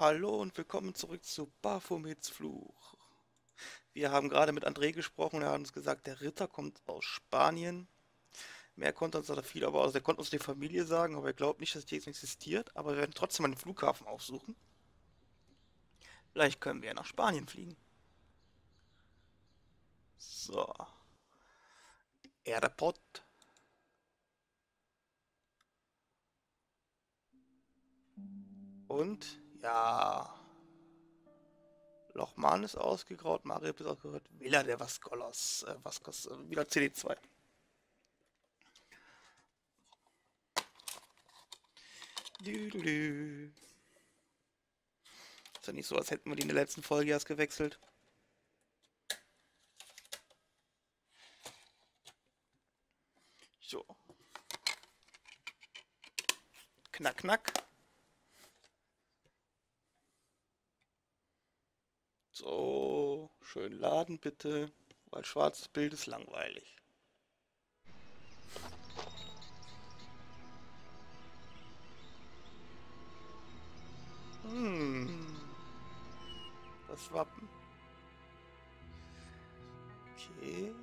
Hallo und willkommen zurück zu Baphomets Fluch. Wir haben gerade mit André gesprochen, er hat uns gesagt, der Ritter kommt aus Spanien. Mehr konnte uns da viel, aber also er konnte uns die Familie sagen, aber er glaubt nicht, dass die existiert. Aber wir werden trotzdem den Flughafen aufsuchen. Vielleicht können wir ja nach Spanien fliegen. So. Airport. Und ja. Lochmann ist ausgegraut, Mario ist ausgegraut, Villa der Vascolos, äh, Vascos, äh, wieder CD2. Ist ja nicht so, als hätten wir die in der letzten Folge erst gewechselt. So. Knack, knack. So, schön laden bitte, weil schwarzes Bild ist langweilig. Hm. Das Wappen. Okay.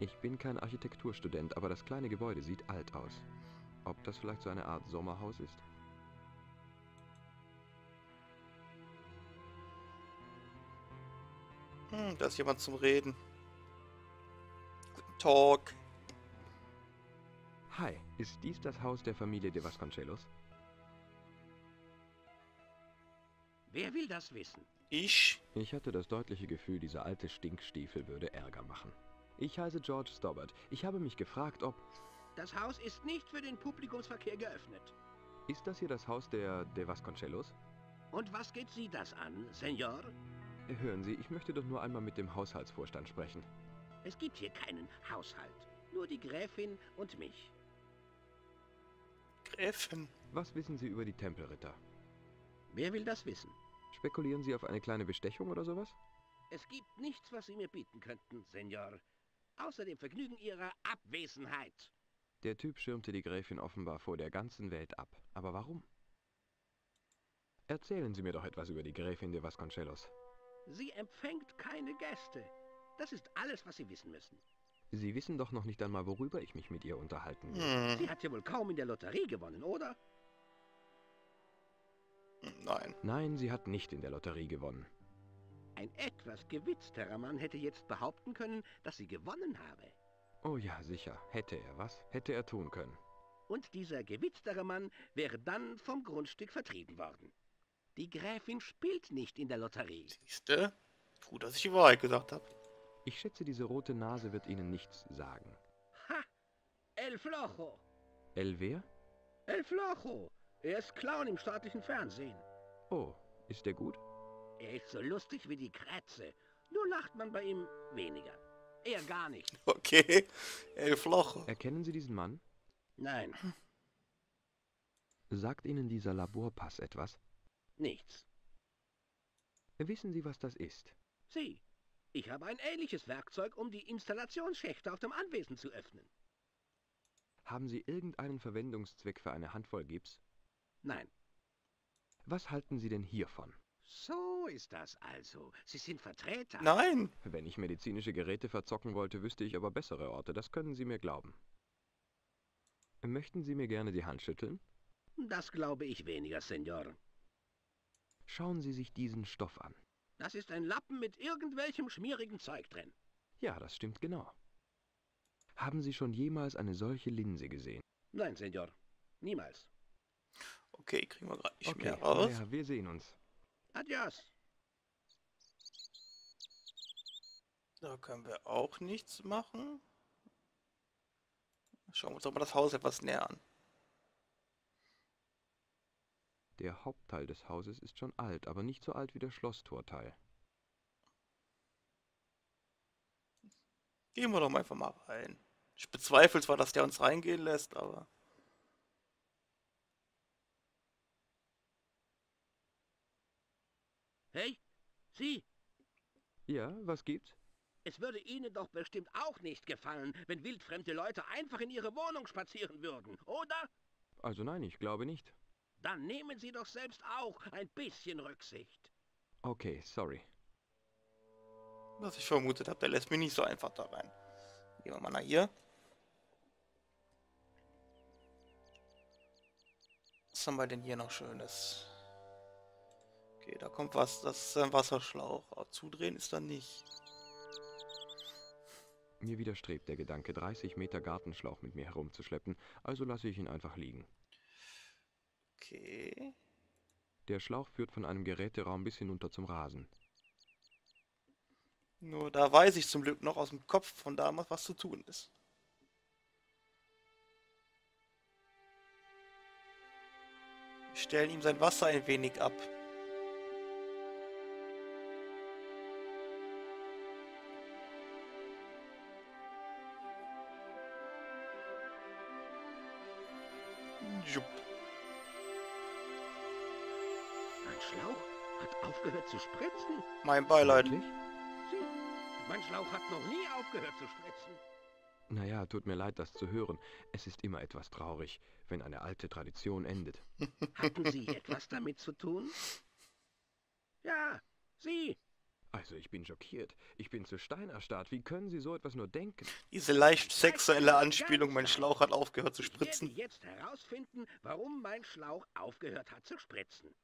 Ich bin kein Architekturstudent, aber das kleine Gebäude sieht alt aus. Ob das vielleicht so eine Art Sommerhaus ist? Hm, da ist jemand zum Reden. Guten Tag. Hi, ist dies das Haus der Familie de Vasconcelos? Wer will das wissen? Ich? Ich hatte das deutliche Gefühl, dieser alte Stinkstiefel würde Ärger machen. Ich heiße George Stobbart. Ich habe mich gefragt, ob... Das Haus ist nicht für den Publikumsverkehr geöffnet. Ist das hier das Haus der de Vasconcelos? Und was geht Sie das an, Senor? Hören Sie, ich möchte doch nur einmal mit dem Haushaltsvorstand sprechen. Es gibt hier keinen Haushalt. Nur die Gräfin und mich. Gräfin. Was wissen Sie über die Tempelritter? Wer will das wissen? Spekulieren Sie auf eine kleine Bestechung oder sowas? Es gibt nichts, was Sie mir bieten könnten, Senor. Außer dem Vergnügen Ihrer Abwesenheit. Der Typ schirmte die Gräfin offenbar vor der ganzen Welt ab. Aber warum? Erzählen Sie mir doch etwas über die Gräfin de Vasconcelos. Sie empfängt keine Gäste. Das ist alles, was Sie wissen müssen. Sie wissen doch noch nicht einmal, worüber ich mich mit ihr unterhalten will. Hm. Sie hat ja wohl kaum in der Lotterie gewonnen, oder? Nein. Nein, sie hat nicht in der Lotterie gewonnen. Ein etwas gewitzterer Mann hätte jetzt behaupten können, dass sie gewonnen habe. Oh ja, sicher. Hätte er was? Hätte er tun können. Und dieser gewitztere Mann wäre dann vom Grundstück vertrieben worden. Die Gräfin spielt nicht in der Lotterie. Siehste? Gut, dass ich die Wahrheit gesagt habe. Ich schätze, diese rote Nase wird Ihnen nichts sagen. Ha! El Flojo! El wer? El Flojo! Er ist Clown im staatlichen Fernsehen. Oh, ist der gut? Er ist so lustig wie die Krätze. Nur lacht man bei ihm weniger. Eher gar nicht. Okay. El Flocho. Erkennen Sie diesen Mann? Nein, Sagt Ihnen dieser Laborpass etwas? Nichts. Wissen Sie, was das ist? Sie. Ich habe ein ähnliches Werkzeug, um die Installationsschächte auf dem Anwesen zu öffnen. Haben Sie irgendeinen Verwendungszweck für eine Handvoll Gips? Nein. Was halten Sie denn hiervon? So ist das also. Sie sind Vertreter. Nein. Wenn ich medizinische Geräte verzocken wollte, wüsste ich aber bessere Orte, das können Sie mir glauben. Möchten Sie mir gerne die Hand schütteln? Das glaube ich weniger, Senor. Schauen Sie sich diesen Stoff an. Das ist ein Lappen mit irgendwelchem schmierigen Zeug drin. Ja, das stimmt genau. Haben Sie schon jemals eine solche Linse gesehen? Nein, Senor. Niemals. Okay, kriegen wir gerade nicht Okay, mehr raus. naja, wir sehen uns. Adios. Da können wir auch nichts machen. Schauen wir uns doch mal das Haus etwas näher an. Der Hauptteil des Hauses ist schon alt, aber nicht so alt wie der Schlosstorteil. Gehen wir doch mal einfach mal rein. Ich bezweifle zwar, dass der uns reingehen lässt, aber... Hey, Sie, Ja, was gibt's? es würde Ihnen doch bestimmt auch nicht gefallen, wenn wildfremde Leute einfach in Ihre Wohnung spazieren würden, oder? Also nein, ich glaube nicht. Dann nehmen Sie doch selbst auch ein bisschen Rücksicht. Okay, sorry. Was ich vermutet habe, der lässt mich nicht so einfach da rein. Gehen wir mal nach hier. Was haben wir denn hier noch Schönes? Okay, da kommt was. Das ist ein Wasserschlauch. Aber zudrehen ist da nicht. Mir widerstrebt der Gedanke, 30 Meter Gartenschlauch mit mir herumzuschleppen, also lasse ich ihn einfach liegen. Okay. Der Schlauch führt von einem Geräteraum bis hinunter zum Rasen. Nur da weiß ich zum Glück noch aus dem Kopf von damals, was zu tun ist. Wir stellen ihm sein Wasser ein wenig ab. Jupp. Schlauch hat aufgehört zu spritzen. Mein Beileid. Wirklich? Sie, mein Schlauch hat noch nie aufgehört zu spritzen. Naja, tut mir leid, das zu hören. Es ist immer etwas traurig, wenn eine alte Tradition endet. Hatten Sie etwas damit zu tun? Ja, Sie. Also, ich bin schockiert. Ich bin zu Stein erstarrt. Wie können Sie so etwas nur denken? Diese leicht sexuelle Anspielung, mein Schlauch hat aufgehört zu Ich werde spritzen. jetzt herausfinden, warum mein Schlauch aufgehört hat zu spritzen.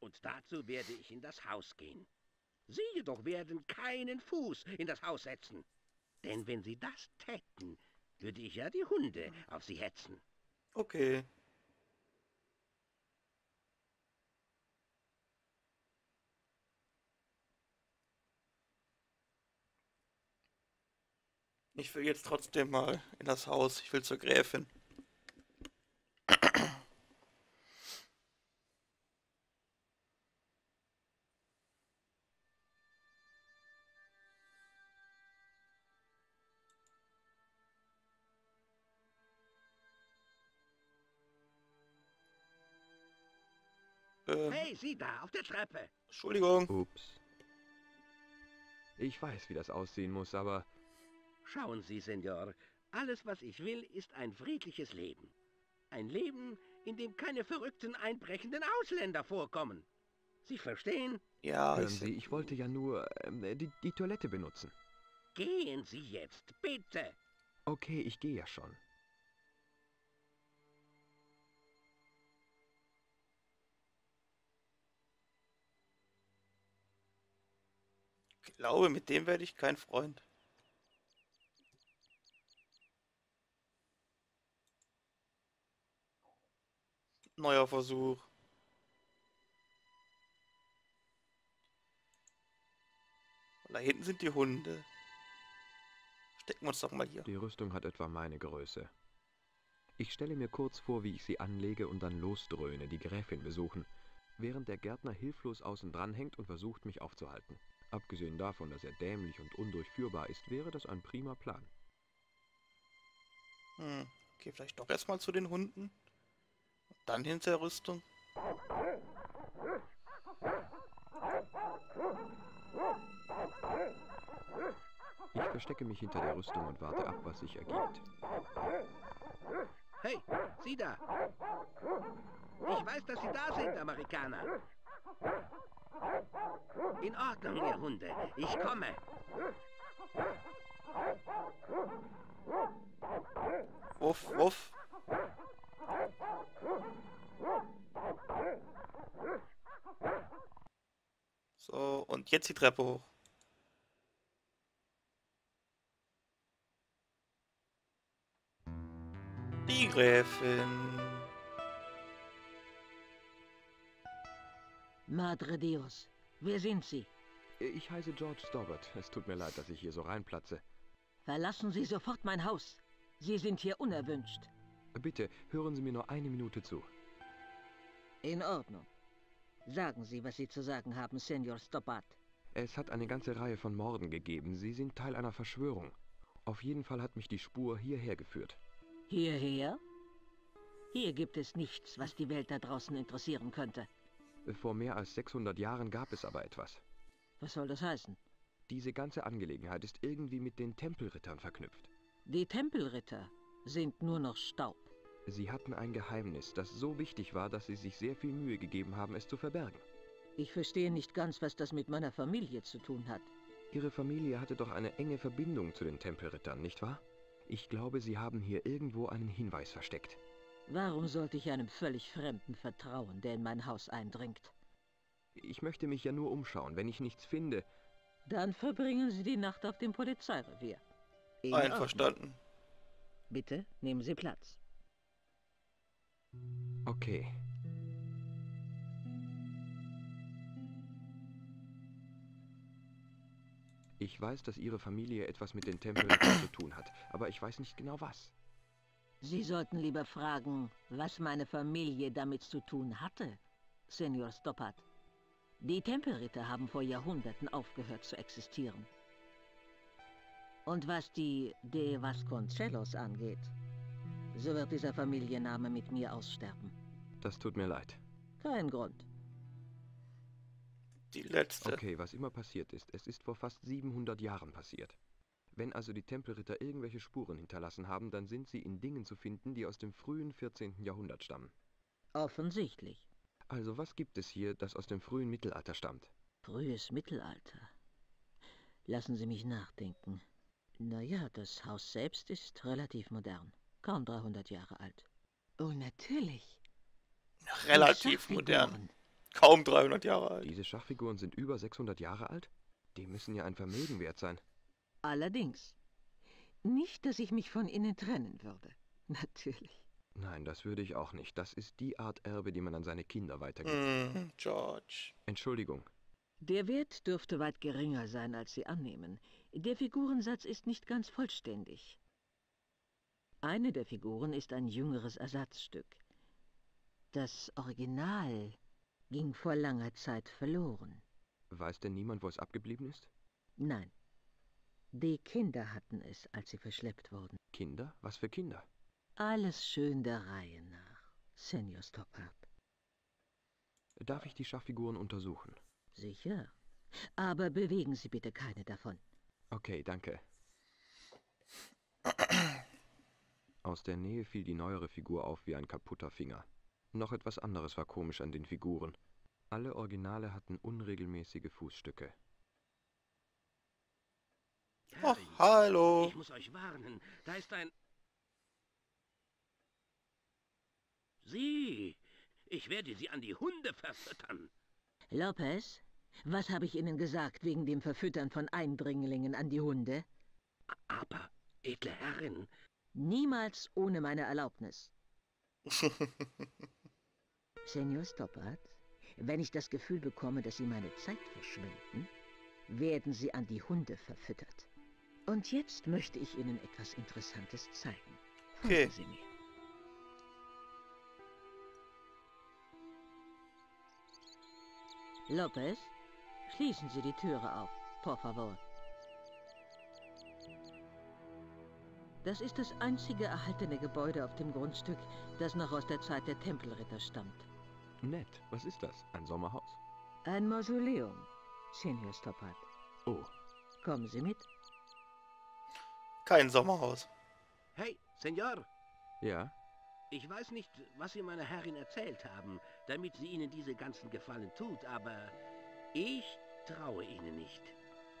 Und dazu werde ich in das Haus gehen. Sie jedoch werden keinen Fuß in das Haus setzen. Denn wenn Sie das täten, würde ich ja die Hunde auf Sie hetzen. Okay. Ich will jetzt trotzdem mal in das Haus. Ich will zur Gräfin. Sie da, auf der Treppe. Entschuldigung. Ups. Ich weiß, wie das aussehen muss, aber Schauen Sie, Senor, alles, was ich will, ist ein friedliches Leben. Ein Leben, in dem keine verrückten, einbrechenden Ausländer vorkommen. Sie verstehen? Ja, hören ich, Sie, ich wollte ja nur ähm, die, die Toilette benutzen. Gehen Sie jetzt, bitte. Okay, ich gehe ja schon. Glaube, mit dem werde ich kein Freund. Neuer Versuch. Und da hinten sind die Hunde. Stecken wir uns doch mal hier. Die Rüstung hat etwa meine Größe. Ich stelle mir kurz vor, wie ich sie anlege und dann losdröhne, die Gräfin besuchen, während der Gärtner hilflos außen dran hängt und versucht, mich aufzuhalten. Abgesehen davon, dass er dämlich und undurchführbar ist, wäre das ein prima Plan. Hm. Okay, vielleicht doch erstmal zu den Hunden. Und dann hin zur Rüstung. Ich verstecke mich hinter der Rüstung und warte ab, was sich ergibt. Hey, Sie da. Ich weiß, dass Sie da sind, Amerikaner. In Ordnung, ihr Hunde. Ich komme. Wuff, wuff. So, und jetzt die Treppe hoch. Die Gräfin. Madre Dios, wer sind Sie? Ich heiße George Stobbart. Es tut mir leid, dass ich hier so reinplatze. Verlassen Sie sofort mein Haus. Sie sind hier unerwünscht. Bitte, hören Sie mir nur eine Minute zu. In Ordnung. Sagen Sie, was Sie zu sagen haben, Senor Stoppat. Es hat eine ganze Reihe von Morden gegeben. Sie sind Teil einer Verschwörung. Auf jeden Fall hat mich die Spur hierher geführt. Hierher? Hier gibt es nichts, was die Welt da draußen interessieren könnte. Vor mehr als 600 Jahren gab es aber etwas. Was soll das heißen? Diese ganze Angelegenheit ist irgendwie mit den Tempelrittern verknüpft. Die Tempelritter sind nur noch Staub. Sie hatten ein Geheimnis, das so wichtig war, dass Sie sich sehr viel Mühe gegeben haben, es zu verbergen. Ich verstehe nicht ganz, was das mit meiner Familie zu tun hat. Ihre Familie hatte doch eine enge Verbindung zu den Tempelrittern, nicht wahr? Ich glaube, Sie haben hier irgendwo einen Hinweis versteckt. Warum sollte ich einem völlig Fremden vertrauen, der in mein Haus eindringt? Ich möchte mich ja nur umschauen. Wenn ich nichts finde, Dann verbringen Sie die Nacht auf dem Polizeirevier. In Einverstanden. Ordnung. Bitte nehmen Sie Platz. okay. Ich weiß, dass Ihre Familie etwas mit den Tempelrittern zu tun hat, aber ich weiß nicht genau was. Sie sollten lieber fragen, was meine Familie damit zu tun hatte, Senior Stoppard. Die Tempelritter haben vor Jahrhunderten aufgehört zu existieren. Und was die De Vasconcelos angeht, so wird dieser Familienname mit mir aussterben. Das tut mir leid. Kein Grund. Die letzte. Okay, was immer passiert ist, es ist vor fast 700 Jahren passiert. Wenn also die Tempelritter irgendwelche Spuren hinterlassen haben, dann sind sie in Dingen zu finden, die aus dem frühen 14. Jahrhundert stammen. Offensichtlich. Also was gibt es hier, das aus dem frühen Mittelalter stammt? Frühes Mittelalter. Lassen Sie mich nachdenken. Naja, das Haus selbst ist relativ modern. Kaum 300 Jahre alt. Oh, natürlich. Relativ modern. Kaum 300 Jahre alt. Diese Schachfiguren sind über 600 Jahre alt? Die müssen ja ein Vermögen wert sein. Allerdings. Nicht, dass ich mich von Ihnen trennen würde. Natürlich. Nein, das würde ich auch nicht. Das ist die Art Erbe, die man an seine Kinder weitergibt. Hm, George. Entschuldigung. Der Wert dürfte weit geringer sein, als Sie annehmen. Der Figurensatz ist nicht ganz vollständig. Eine der Figuren ist ein jüngeres Ersatzstück. Das Original ging vor langer Zeit verloren. Weiß denn niemand, wo es abgeblieben ist? Nein. Die Kinder hatten es, als sie verschleppt wurden. Kinder? Was für Kinder? Alles schön der Reihe nach, Senior Stoppard. Darf ich die Schachfiguren untersuchen? Sicher. Aber bewegen Sie bitte keine davon. Okay, danke. Aus der Nähe fiel die neuere Figur auf wie ein kaputter Finger. Noch etwas anderes war komisch an den Figuren. Alle Originale hatten unregelmäßige Fußstücke. Oh, Herrje, hallo. Ich muss euch warnen. Da ist ein... Sie! Ich werde sie an die Hunde verfüttern. Lopez, was habe ich Ihnen gesagt wegen dem Verfüttern von Eindringlingen an die Hunde? Aber, edle Herrin, Niemals ohne meine Erlaubnis. Senior Stoppard, wenn ich das Gefühl bekomme, dass Sie meine Zeit verschwenden, werden Sie an die Hunde verfüttert. Und jetzt möchte ich Ihnen etwas Interessantes zeigen. Folgen Okay. Sie mir. Lopez, schließen Sie die Türe auf, por favor. Das ist das einzige erhaltene Gebäude auf dem Grundstück, das noch aus der Zeit der Tempelritter stammt. Nett. Was ist das? Ein Sommerhaus? Ein Mausoleum, Senior Stoppard. Oh, Kommen Sie mit. Kein Sommerhaus. hey, Senor, ja? ich weiß nicht, was Sie meiner Herrin erzählt haben, damit sie Ihnen diese ganzen Gefallen tut, aber ich traue Ihnen nicht.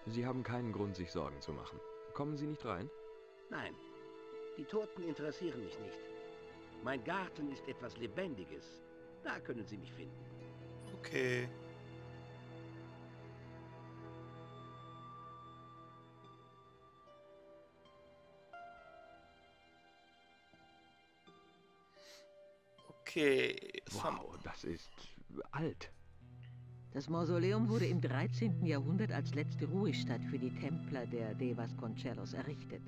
Sie haben keinen Grund, sich Sorgen zu machen. Kommen Sie nicht rein? Nein, die Toten interessieren mich nicht. Mein Garten ist etwas Lebendiges. Da können Sie mich finden. Okay. Okay. Wow, das ist alt. Das Mausoleum wurde im 13. Jahrhundert als letzte Ruhestadt für die Templer der De Vasconcelos errichtet.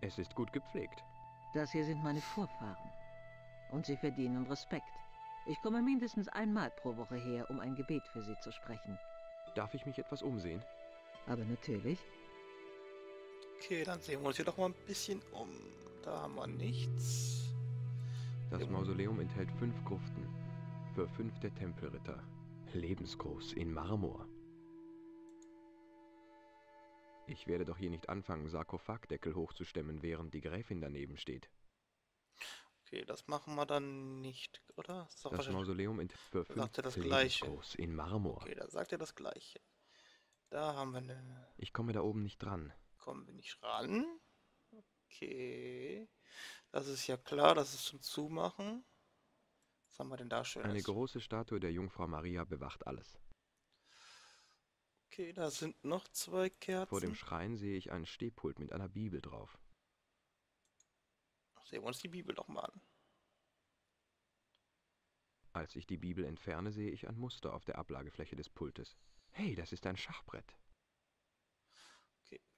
Es ist gut gepflegt. Das hier sind meine Vorfahren. Und sie verdienen Respekt. Ich komme mindestens einmal pro Woche her, um ein Gebet für sie zu sprechen. Darf ich mich etwas umsehen? Aber natürlich, Okay, dann sehen wir uns hier doch mal ein bisschen um. Da haben wir nichts. Das. Mausoleum enthält fünf Gruften. Für fünf der Tempelritter. Lebensgroß in Marmor. Ich werde doch hier nicht anfangen, Sarkophagdeckel hochzustemmen, während die Gräfin daneben steht. Okay, das machen wir dann nicht, oder? Das, das Mausoleum in Tepper sagt er das gleiche. groß, in Marmor. Okay, da sagt er das gleiche. Da haben wir eine... Ich komme da oben nicht dran. Kommen wir nicht ran? Okay. Das ist ja klar, das ist zum Zumachen. Was haben wir denn da schön? Eine große Statue der Jungfrau Maria bewacht alles. Okay, da sind noch zwei Kerzen. Vor dem Schrein sehe ich einen Stehpult mit einer Bibel drauf. Sehen wir uns die Bibel doch mal an. Als ich die Bibel entferne, sehe ich ein Muster auf der Ablagefläche des Pultes. Hey, das ist ein Schachbrett.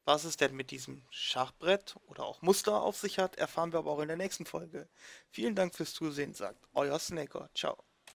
Was es denn mit diesem Schachbrett oder auch Muster auf sich hat, erfahren wir aber auch in der nächsten Folge. Vielen Dank fürs Zusehen, sagt euer Snaker. Ciao.